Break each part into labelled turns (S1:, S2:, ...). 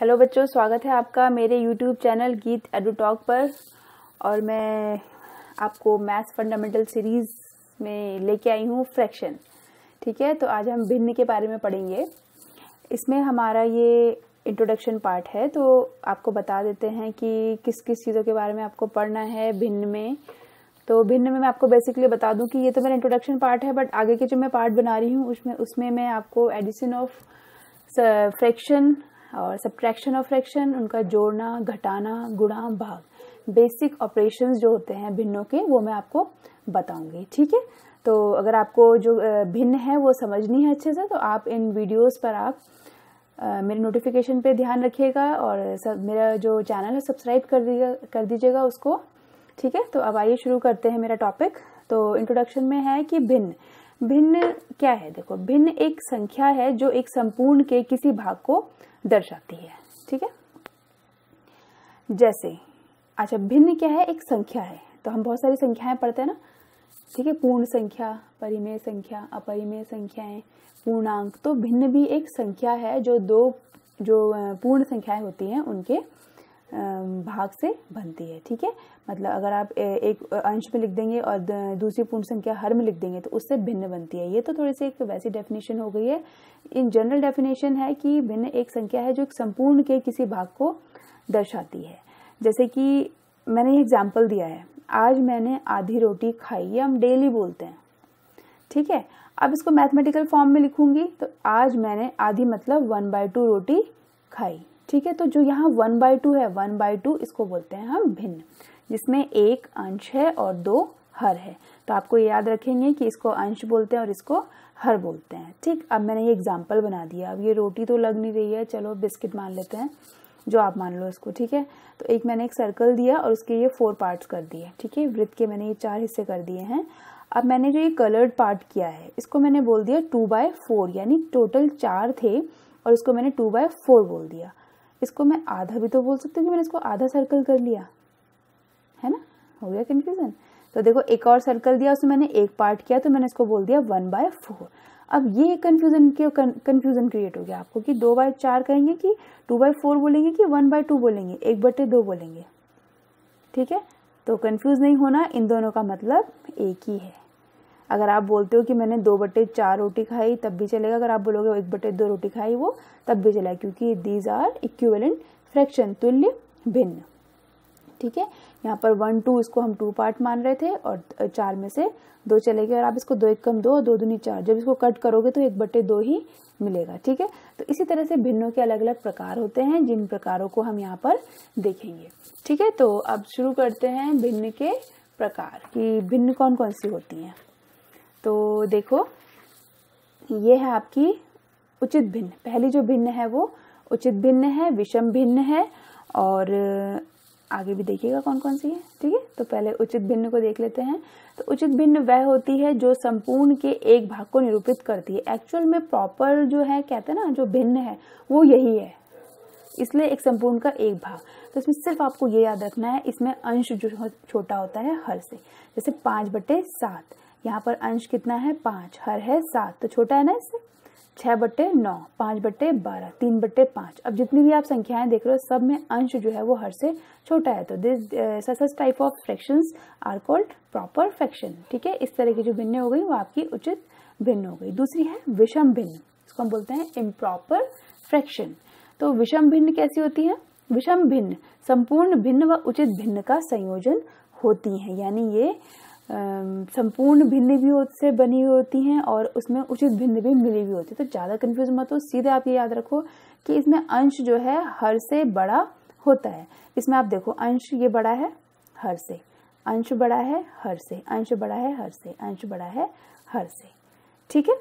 S1: Hello बच्चों, स्वागत है आपका मेरे YouTube channel Geet edu talk पर। और मैं आपको मैथ्स फंडामेंटल सीरीज़ में लेके आई हूँ फ्रैक्शन ठीक है? तो आज हम भिन्न के बारे में पढ़ेंगे। इसमें हमारा ये इंट्रोडक्शन पार्ट है तो आपको बता देते हैं कि किस किस चीज़ों के बारे में आपको पढ़ना है भिन्न में। तो भिन्न में मैं आपको बेसिकली बता दूँ कि ये तो मेरा इंट्रोडक्शन पार्ट है बट आगे के जो मैं पार्ट बना रही हूँ, उसमें उसमें मैं आपको एडिशन ऑफ़ फ्रैक्शन और सब्ट्रैक्शन ऑफ़ फ्रैक्शन उनका जोड़ना, घटाना, गुणा, भाग। बेसिक ऑपरेशंस जो होते हैं भिन्नों के, वो मैं आपको बताऊँगी, ठीक है? तो अगर आपको जो भिन्न है, वो समझनी है अच्छे से तो आप इन वीडियोस पर आप मेरे नोटिफिकेशन पे ध्यान रखिएगा और सब, मेरा जो चैनल है सब्सक्राइब कर दीजिएगा कर दीजिएगा उसको, ठीक है? तो अब आइए शुरू करते हैं मेरा टॉपिक तो इंट्रोडक्शन में है कि भिन्न। भिन्न क्या है? देखो, भिन्न एक संख्या है जो एक संपूर्ण के किसी भाग को दर्शाती है, ठीक है? जैसे अच्छा भिन्न क्या है? एक संख्या है तो हम बहुत सारी संख्याएँ पढ़ते हैं ना? ठीक है, पूर्ण संख्या, परिमेय संख्या, अपरिमेय संख्याएँ, पूर्णांक तो भिन्न भी एक संख्या है जो दो, जो पूर्ण संख्याएँ होती हैं, उनके भाग से बनती है, ठीक है? मतलब अगर आप एक अंश में लिख देंगे और दूसरी पूर्ण संख्या हर में लिख देंगे तो उससे भिन्न बनती है। ये तो थोड़ी सी एक वैसी डेफिनेशन हो गई है। इन जनरल डेफिनेशन है कि भिन्न एक संख्या है जो एक संपूर्ण के किसी भाग को दर्शाती है। जैसे कि मैंने ये एग्ज़ाम्पल दिया है। आज मैंने आधी रोटी खाई, ये हम डेली बोलते हैं, ठीक है? अब इसको मैथमेटिकल फॉर्म में लिखूँगी तो आज मैंने आधी मतलब वन बाय टू रोटी खाई। ठीक है तो जो यहाँ वन बाय टू है वन बाय टू इसको बोलते हैं हम भिन्न, जिसमें एक अंश है और दो हर है। तो आपको याद रखेंगे कि इसको अंश बोलते हैं और इसको हर बोलते हैं, ठीक? अब मैंने ये एग्ज़ाम्पल बना दिया। अब ये रोटी तो लग नहीं रही है, चलो बिस्किट मान लेते हैं, जो आप मान लो इसको, ठीक है? तो एक मैंने एक सर्कल दिया और उसके ये फोर पार्ट्स कर दिए, ठीक है? वृत्त के मैंने ये चार हिस्से कर दिए हैं। अब मैंने जो ये कलर्ड पार्ट किया है, इसको मैंने बोल दिया टू बाय फोर यानी टोटल चार थे और इसको मैंने टू बाय फोर बोल दिया। इसको मैं आधा भी तो बोल सकती हूँ कि मैंने इसको आधा सर्कल कर लिया। है ना? हो गया कन्फ्यूज़न तो देखो, एक और सर्कल दिया, उसमें मैंने एक पार्ट किया तो मैंने इसको बोल दिया वन बाय फोर अब ये कन्फ्यूज़न के कंफ्यूजन क्रिएट हो गया आपको कि दो बाय चार कहेंगे कि टू बाय फोर बोलेंगे कि वन बाय टू बोलेंगे? एक बटे दो बोलेंगे। ठीक है? तो कन्फ्यूज़ नहीं होना, इन दोनों का मतलब एक ही है। अगर आप बोलते हो कि मैंने दो बटे चार रोटी खाई, तब भी चलेगा। अगर आप बोलोगे एक बटे दो रोटी खाई वो, तब भी चलेगा, क्योंकि दीज आर इक्विवेलेंट फ्रैक्शन तुल्य भिन्न। ठीक है? यहाँ पर वन टू इसको हम टू पार्ट मान रहे थे, और चार में से दो चले गए और आप इसको दो एक कम दो दो दुनी चार, जब इसको कट करोगे तो एक बटे दो ही मिलेगा। ठीक है? तो इसी तरह से भिन्नों के अलग अलग प्रकार होते हैं, जिन प्रकारों को हम यहाँ पर देखेंगे। ठीक है? तो अब शुरू करते हैं भिन्न के प्रकार, कि भिन्न कौन कौन सी होती हैं। तो देखो, ये है आपकी उचित भिन्न। पहली जो भिन्न है वो उचित भिन्न है, विषम भिन्न है, और आगे भी देखिएगा कौन कौन सी है, ठीक है? तो पहले उचित भिन्न को देख लेते हैं। तो उचित भिन्न वह होती है जो संपूर्ण के एक भाग को निरूपित करती है। एक्चुअल में प्रॉपर जो है, कहते हैं ना, जो भिन्न है, वो यही है। इसलिए एक संपूर्ण का एक भाग। तो इसमें सिर्फ़ आपको ये याद रखना है, इसमें अंश जो छोटा होता है, हर से। जैसे पाँच बटे सात। यहाँ पर अंश कितना है? पाँच। हर है सात। तो छोटा है ना इससे? छह बट्टे नौ, पाँच बट्टे बारह, तीन बट्टे पाँच। अब जितनी भी आप संख्याएँ देख रहे हो, सब में अंश जो है वो हर से छोटा है। तो this such type of fractions are called proper fraction ठीक है? इस तरह की जो भिन्न हो गई, वो आपकी उचित भिन्न हो गई। दूसरी है विषम भिन्न। इसको हम बोलते हैं इम्प्रॉपर फ्रैक्शन तो विषम भिन्न कैसी होती है? विषम भिन्न। संपूर्ण भिन्न व उचित भिन्न का संयोजन होती है। यानी ये संपूर्ण भिन्न भी से बनी हुई होती हैं और उसमें उचित भिन्न भी मिली हुई होती है। तो ज़्यादा कंफ्यूज मत हो, सीधे आप ये याद रखो कि इसमें अंश जो है हर से बड़ा होता है। इसमें आप देखो, अंश ये बड़ा है, हर से। अंश बड़ा है, हर से। अंश बड़ा है, हर से। अंश बड़ा है, हर से। ठीक है?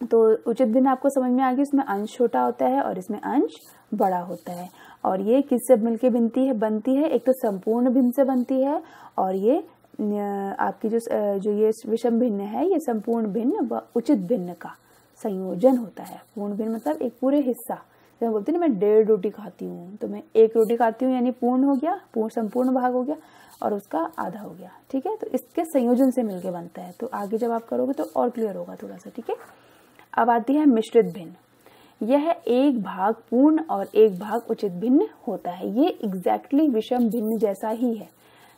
S1: तो उचित भिन्न आपको समझ में आ गई इसमें अंश छोटा होता है और इसमें अंश बड़ा होता है। और ये किससे मिलके बनती है? बनती है, एक तो संपूर्ण भिन्न से बनती है और ये आपकी जो जो ये विषम भिन्न है, ये संपूर्ण भिन्न व उचित भिन्न का संयोजन होता है। पूर्ण भिन्न मतलब एक पूरे हिस्सा। जैसे बोलते हैं ना, मैं डेढ़ रोटी खाती हूँ तो मैं एक रोटी खाती हूँ, यानी पूर्ण हो गया, पूर्ण, संपूर्ण भाग हो गया और उसका आधा हो गया, ठीक है? तो इसके संयोजन से मिलके बनता है। तो आगे जब आप करोगे तो और क्लियर होगा थोड़ा सा, ठीक है? अब आती है मिश्रित भिन्न। यह एक भाग पूर्ण और एक भाग उचित भिन्न होता है। ये एग्जैक्टली exactly विषम भिन्न जैसा ही है।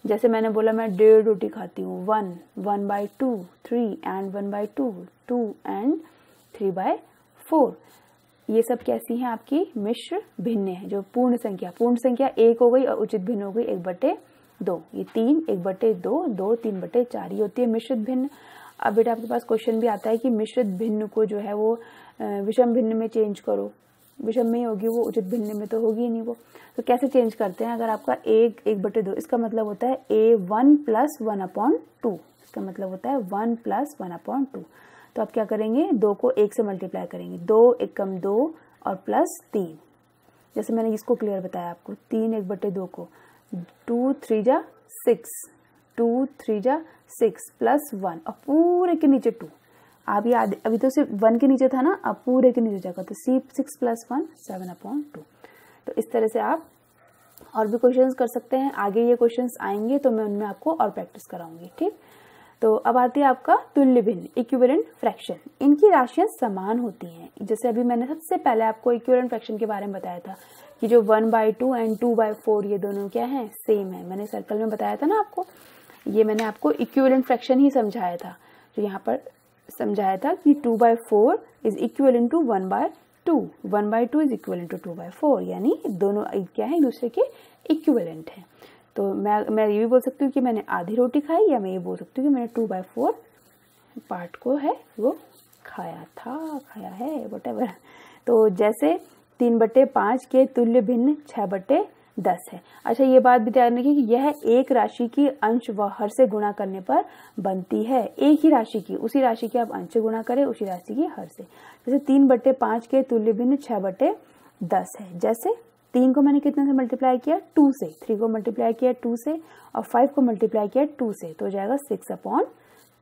S1: जैसे मैंने बोला, मैं डेढ़ रोटी खाती हूँ। One one by two three and one by two two and three by four ये सब कैसी हैं आपकी मिश्र भिन्न है, जो पूर्ण संख्या। पूर्ण संख्या एक हो गई और उचित भिन्न हो गई, एक बटे दो। ये तीन, एक बटे दो दो, तीन बटे चार, ये होती है मिश्रित भिन्न। अब बेटा आपके पास क्वेश्चन भी आता है कि मिश्रित भिन्न को जो है वो विषम भिन्न में चेंज करो। विषम में ही होगी, वो उचित भिन्न में तो होगी नहीं वो। तो कैसे चेंज करते हैं? अगर आपका एक एक बटे दो, इसका मतलब होता है A one plus one upon two इसका मतलब होता है one plus one upon two तो आप क्या करेंगे? दो को एक से मल्टीप्लाई करेंगे। दो एक कम दो और प्लस तीन। जैसे मैंने इसको क्लियर बताया आपको, तीन एक बटे दो को। टू थ्री जा सिक्स टू थ्री जा सिक्स प्लस वन और पूरे के नीचे टू आप ये अभी तो सिर्फ़ वन के नीचे था ना, अब पूरे के नीचे जाकर तो C six plus one seven upon two तो इस तरह से आप और भी क्वेश्चंस कर सकते हैं। आगे ये क्वेश्चंस आएँगे तो मैं उनमें आपको और प्रैक्टिस कराऊँगी, ठीक? तो अब आती है आपका तुल्य भिन्न इक्विवेलेंट फ्रैक्शन इनकी राशियाँ समान होती हैं। जैसे अभी मैंने सबसे पहले आपको इक्विवेलेंट फ्रैक्शन के बारे में बताया था कि जो one by two and two by four ये दोनों क्या हैं? सेम है। मैंने सर्कल में बताया था ना आपको। ये मैंने आपको इक्विवेलेंट फ्रैक्शन ही समझाया था, जो यहाँ पर समझाया था कि two by four is equal to one by two one by two is equal to two by four यानी दोनों क्या है? दूसरे के इक्विवेलेंट है। तो मैं मैं ये भी बोल सकती हूँ कि मैंने आधी रोटी खाई या मैं ये बोल सकती हूँ कि मैंने टू बाई फोर पार्ट को है, वो खाया था, खाया है वट तो जैसे तीन बटे पाँच के तुल्य भिन्न, छह बटे दस है। अच्छा ये बात भी ध्यान रखिए कि यह एक राशि की अंश व हर से गुणा करने पर बनती है। एक ही राशि की, उसी राशि की आप अंश से गुणा करें, उसी राशि की हर से। जैसे तीन बट्टे पाँच के तुल्य भिन्न छह बट्टे दस है। जैसे तीन को मैंने कितने से मल्टीप्लाई किया? टू से। थ्री को मल्टीप्लाई किया टू से और फाइव को मल्टीप्लाई किया टू से तो हो जाएगा सिक्स अपॉन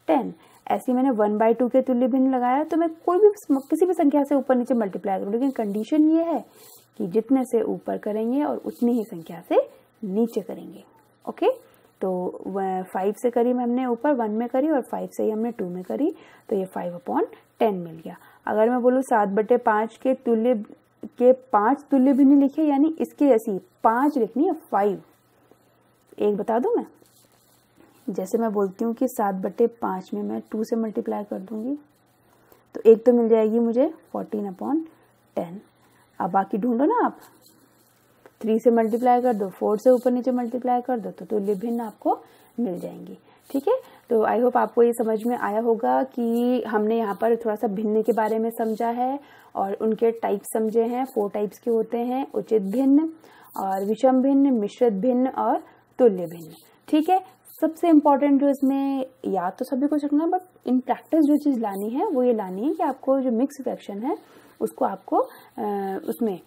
S1: टेन। ऐसे मैंने वन बाई टू के तुल्य भिन्न लगाया तो मैं कोई भी किसी भी संख्या से ऊपर नीचे मल्टीप्लाई करूँ, लेकिन कंडीशन ये है कि जितने से ऊपर करेंगे और उतनी ही संख्या से नीचे करेंगे। ओके? तो फाइव से करी हमने ऊपर वन में करी और फाइव से ही हमने टू में करी तो ये फाइव अपॉन टेन मिल गया। अगर मैं बोलूँ सात बटे पाँच के तुल्य, के पाँच तुल्य भी नहीं लिखे, यानी इसके जैसी पाँच लिखनी है फाइव एक बता दू मैं? जैसे मैं बोलती हूँ कि सात बटे पाँच में मैं टू से मल्टीप्लाई कर दूँगी तो एक तो मिल जाएगी मुझे फोर्टीन अपॉन टेन अब बाकी ढूंढो ना आप। थ्री से मल्टीप्लाई कर दो फोर से ऊपर नीचे मल्टीप्लाई कर दो तो तुल्य भिन्न आपको मिल जाएँगी। ठीक है? तो आई होप आपको ये समझ में आया होगा कि हमने यहाँ पर थोड़ा सा भिन्न के बारे में समझा है और उनके टाइप समझे हैं फोर टाइप्स के होते हैं, उचित भिन्न और विषम भिन्न, मिश्रित भिन्न और तुल्य भिन्न। ठीक है? सबसे इंपॉर्टेंट जो इसमें याद तो सभी कुछ रखना बट इन प्रैक्टिस जो चीज़ लानी है, वो ये लानी है कि आपको जो मिक्स फ्रैक्शन है उसको आपको उसमें,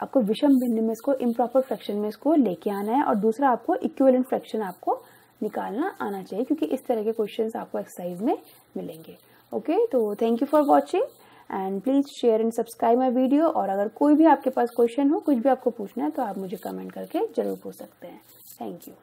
S1: आपको विषम भिन्न में इसको इम्प्रॉपर फ्रैक्शन में इसको लेके आना है और दूसरा आपको इक्विवेलेंट फ्रैक्शन आपको निकालना आना चाहिए क्योंकि इस तरह के क्वेश्चंस आपको एक्सरसाइज में मिलेंगे। ओके तो thank you for watching and please share and subscribe my video और अगर कोई भी आपके पास क्वेश्चन हो, कुछ भी आपको पूछना है तो आप मुझे कमेंट करके ज़रूर पूछ सकते हैं। Thank you